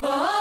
Oh